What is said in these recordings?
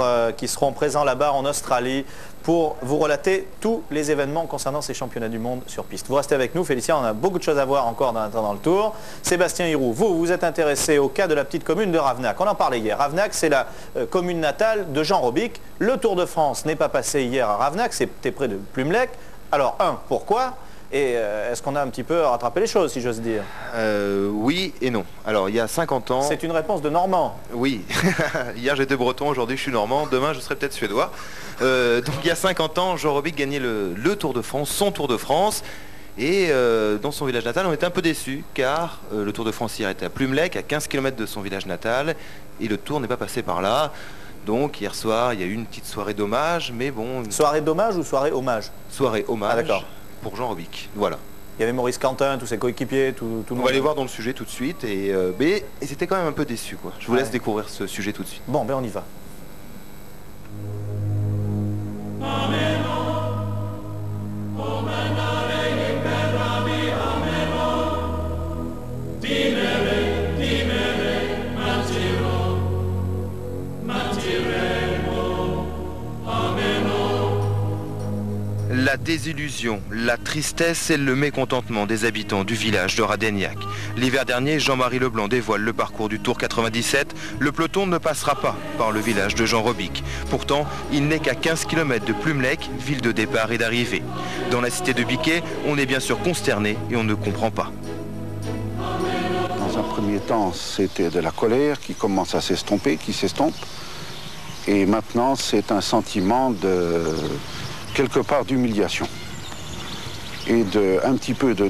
Euh, qui seront présents là-bas en Australie pour vous relater tous les événements concernant ces championnats du monde sur piste. Vous restez avec nous, Félicien, on a beaucoup de choses à voir encore dans, dans le tour. Sébastien Hiroux, vous, vous êtes intéressé au cas de la petite commune de Ravnac. On en parlait hier. Ravnac, c'est la euh, commune natale de Jean Robic. Le Tour de France n'est pas passé hier à Ravnac, c'était près de Plumelec. Alors, un, pourquoi? Et euh, est-ce qu'on a un petit peu rattrapé les choses, si j'ose dire euh, Oui et non. Alors, il y a 50 ans... C'est une réponse de Normand. Oui. Hier, j'étais breton, aujourd'hui, je suis normand. Demain, je serai peut-être suédois. Euh, donc, il y a 50 ans, Jean Robic gagnait le, Tour de France, son Tour de France. Et dans son village natal, on était un peu déçus, car le Tour de France hier était à Plumelec, à 15 km de son village natal, et le Tour n'est pas passé par là. Donc hier soir, il y a eu une petite soirée d'hommage, mais bon... Soirée d'hommage ou soirée hommage Soirée hommage. Ah d'accord pour Jean Robic. Voilà. Il y avait Maurice Quentin, tous ses coéquipiers, tout, tout le monde. On va aller voir dans le sujet tout de suite. Et, euh, mais c'était quand même un peu déçu. Quoi. Je vous laisse découvrir ce sujet tout de suite. Bon, ben on y va. La désillusion, la tristesse et le mécontentement des habitants du village de Radeniac. L'hiver dernier, Jean-Marie Leblanc dévoile le parcours du Tour 97. Le peloton ne passera pas par le village de Jean Robic. Pourtant, il n'est qu'à 15 km de Plumelec, ville de départ et d'arrivée. Dans la cité de Biquet, on est bien sûr consterné et on ne comprend pas. Dans un premier temps, c'était de la colère qui commence à s'estomper, qui s'estompe. Et maintenant, c'est un sentiment de quelque part d'humiliation et de, un petit peu de,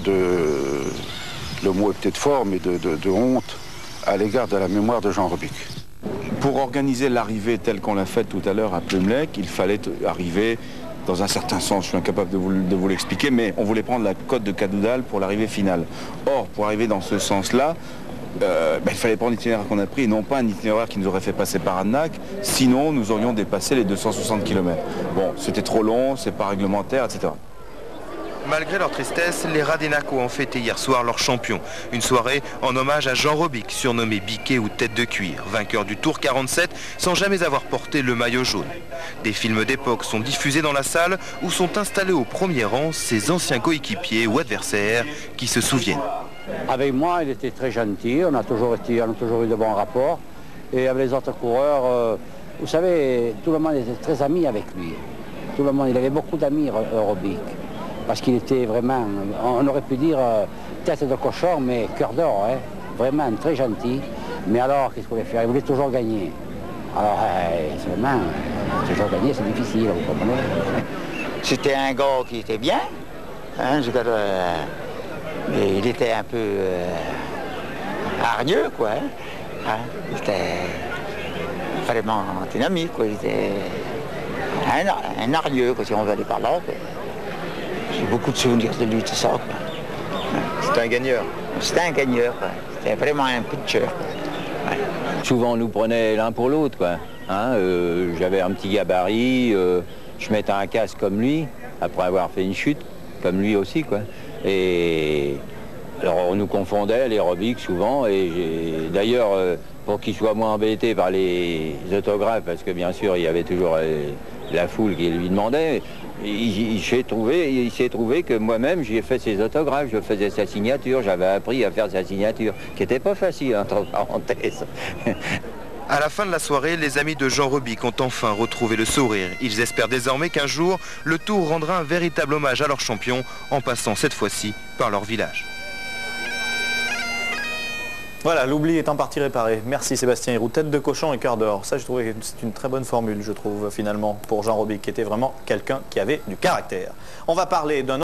le mot est peut-être fort, mais de, honte à l'égard de la mémoire de Jean Robic. Pour organiser l'arrivée telle qu'on l'a faite tout à l'heure à Plumelec, il fallait arriver dans un certain sens, je suis incapable de vous, l'expliquer, mais on voulait prendre la côte de Cadoudal pour l'arrivée finale. Or, pour arriver dans ce sens-là, euh, ben, il fallait prendre l'itinéraire qu'on a pris, non pas un itinéraire qui nous aurait fait passer par Annac, sinon nous aurions dépassé les 260 km. Bon, c'était trop long, c'est pas réglementaire, etc. Malgré leur tristesse, les Radénacos ont fêté hier soir leur champion. Une soirée en hommage à Jean Robic, surnommé Biquet ou Tête de Cuir, vainqueur du Tour 47 sans jamais avoir porté le maillot jaune. Des films d'époque sont diffusés dans la salle où sont installés au premier rang ses anciens coéquipiers ou adversaires qui se souviennent. Avec moi, il était très gentil, on a toujours, été, on a toujours eu de bons rapports. Et avec les autres coureurs, euh, vous savez, tout le monde était très ami avec lui. Tout le monde, il avait beaucoup d'amis Robic parce qu'il était vraiment, on aurait pu dire euh, tête de cochon, mais cœur d'or, hein. vraiment très gentil. Mais alors, qu'est-ce qu'il voulait faire? Il voulait toujours gagner. Alors, euh, seulement, toujours gagner, c'est difficile, vous comprenez? C'était un gars qui était bien, hein, euh, mais il était un peu hargneux, quoi. Hein. hein il était vraiment dynamique, quoi. Il était un, un hargneux, quoi, si on veut aller par là. J'ai beaucoup de souvenirs de lui, tout ça. C'était un gagneur. C'était un gagneur, C'était vraiment un pitcher. Souvent, on nous prenait l'un pour l'autre, quoi. Hein, euh, j'avais un petit gabarit, euh, je mettais un casque comme lui, après avoir fait une chute, comme lui aussi, quoi. Et alors, on nous confondait, l'aérobic, souvent, et d'ailleurs, euh, pour qu'il soit moins embêté par les autographes, parce que bien sûr, il y avait toujours la foule qui lui demandait, il, s'est trouvé, trouvé que moi-même, j'y ai fait ses autographes, je faisais sa signature, j'avais appris à faire sa signature, qui n'était pas facile, entre parenthèses. À la fin de la soirée, les amis de Jean Robic ont enfin retrouvé le sourire. Ils espèrent désormais qu'un jour, le Tour rendra un véritable hommage à leur champion en passant cette fois-ci par leur village. Voilà, l'oubli est en partie réparé. Merci Sébastien Hiroux. Tête de cochon et cœur d'or. Ça, je trouvais que c'est une très bonne formule, je trouve, finalement, pour Jean Robic, qui était vraiment quelqu'un qui avait du caractère. On va parler d'un